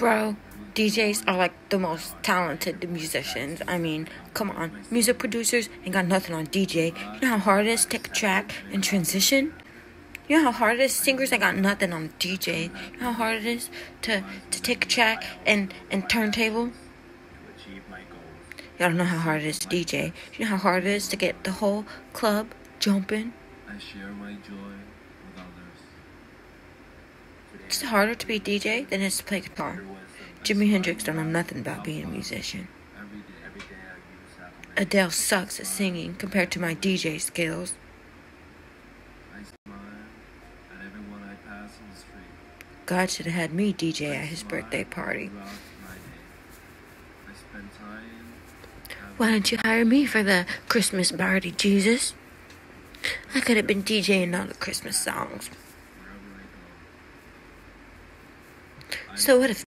Bro, DJs are like the most talented musicians. I mean, come on. Music producers ain't got nothing on DJ. You know how hard it is to take a track and transition? You know how hard it is? Singers ain't got nothing on DJ. You know how hard it is to, to take a track and, and turntable? Y'all don't know how hard it is to DJ. You know how hard it is to get the whole club jumping? I share my joy with others. It's harder to be a DJ than it is to play guitar. Jimi Hendrix don't know nothing about being a musician. Adele sucks at singing compared to my DJ skills. God should have had me DJ at his birthday party. Why didn't you hire me for the Christmas party, Jesus? I could have been DJing all the Christmas songs. wherever I go. I So what if